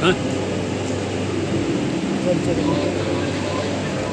嗯。こんにち。